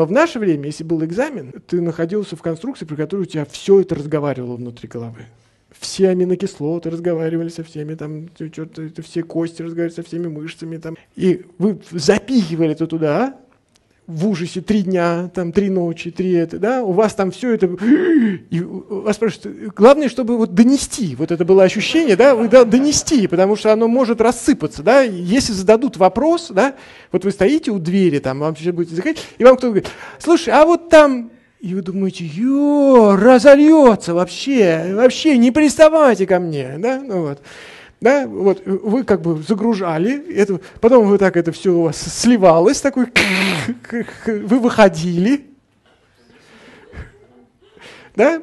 Но в наше время, если был экзамен, ты находился в конструкции, при которой у тебя все это разговаривало внутри головы. Все аминокислоты разговаривали со всеми, там, это все кости разговаривали со всеми мышцами. Там. И вы запихивали это туда, в ужасе три дня, там три ночи, три это, да, у вас там все это, и вас спрашивают, главное, чтобы вот донести, вот это было ощущение, да, вы донести, потому что оно может рассыпаться, да, если зададут вопрос, да, вот вы стоите у двери, там, вам сейчас будете заходить, и вам кто-то говорит, слушай, а вот там, и вы думаете, ё, разольется вообще, вообще не приставайте ко мне, да, ну вот. Да, вот вы как бы загружали, это, потом вы так это все у вас сливалось, такой, вы выходили, да,